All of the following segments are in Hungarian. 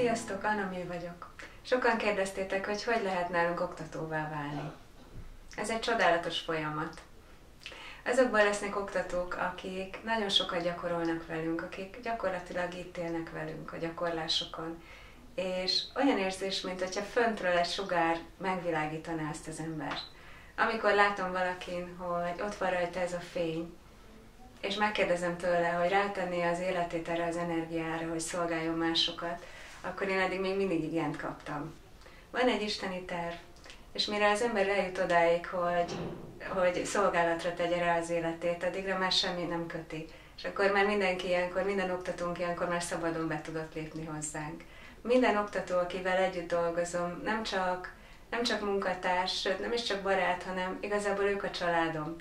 Sziasztok, Anami vagyok. Sokan kérdeztétek, hogy hogy lehet nálunk oktatóvá válni. Ez egy csodálatos folyamat. Azokból lesznek oktatók, akik nagyon sokat gyakorolnak velünk, akik gyakorlatilag itt élnek velünk a gyakorlásokon. És olyan érzés, mint hogyha föntről egy sugár megvilágítaná ezt az embert. Amikor látom valakin, hogy ott van rajta ez a fény, és megkérdezem tőle, hogy rátenné az életét erre az energiára, hogy szolgáljon másokat, akkor én eddig még mindig igent kaptam. Van egy isteni terv, és mire az ember eljut odáig, hogy, hogy szolgálatra tegye rá az életét, addigra már semmi nem köti. És akkor már mindenki ilyenkor, minden oktatónk ilyenkor már szabadon be tudott lépni hozzánk. Minden oktató, akivel együtt dolgozom, nem csak, nem csak munkatárs, sőt nem is csak barát, hanem igazából ők a családom.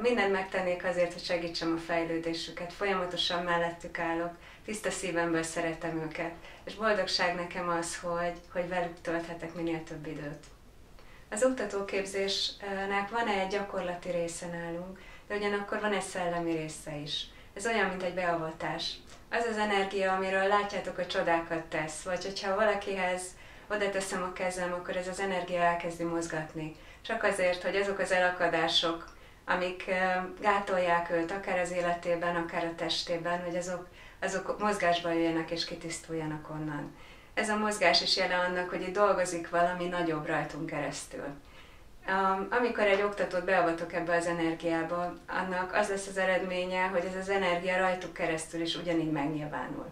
Mindent megtennék azért, hogy segítsem a fejlődésüket, folyamatosan mellettük állok, tiszta szívemből szeretem őket, és boldogság nekem az, hogy, hogy velük tölthetek minél több időt. Az oktatóképzésnek van egy gyakorlati része nálunk, de ugyanakkor van egy szellemi része is. Ez olyan, mint egy beavatás. Az az energia, amiről látjátok, hogy csodákat tesz, vagy hogyha valakihez oda teszem a kezem, akkor ez az energia elkezdi mozgatni. Csak azért, hogy azok az elakadások, amik gátolják őt, akár az életében, akár a testében, hogy azok, azok mozgásba jöjjenek és kitisztuljanak onnan. Ez a mozgás is jele annak, hogy itt dolgozik valami nagyobb rajtunk keresztül. Amikor egy oktatót beavatok ebbe az energiába, annak az lesz az eredménye, hogy ez az energia rajtuk keresztül is ugyanígy megnyilvánul.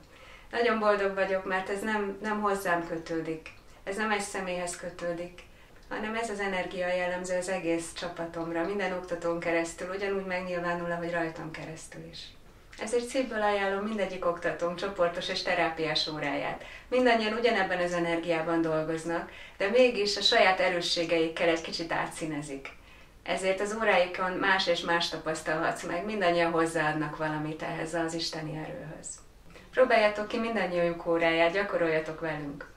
Nagyon boldog vagyok, mert ez nem, nem hozzám kötődik, ez nem egy személyhez kötődik, hanem ez az energia jellemző az egész csapatomra, minden oktatón keresztül, ugyanúgy megnyilvánul, ahogy rajtam keresztül is. Ezért szívből ajánlom mindegyik oktatónk csoportos és terápiás óráját. Mindannyian ugyanebben az energiában dolgoznak, de mégis a saját erősségeikkel egy kicsit átszínezik. Ezért az óráikon más és más tapasztalhatsz meg, mindannyian hozzáadnak valamit ehhez az isteni erőhöz. Próbáljátok ki mindannyiunk óráját, gyakoroljatok velünk!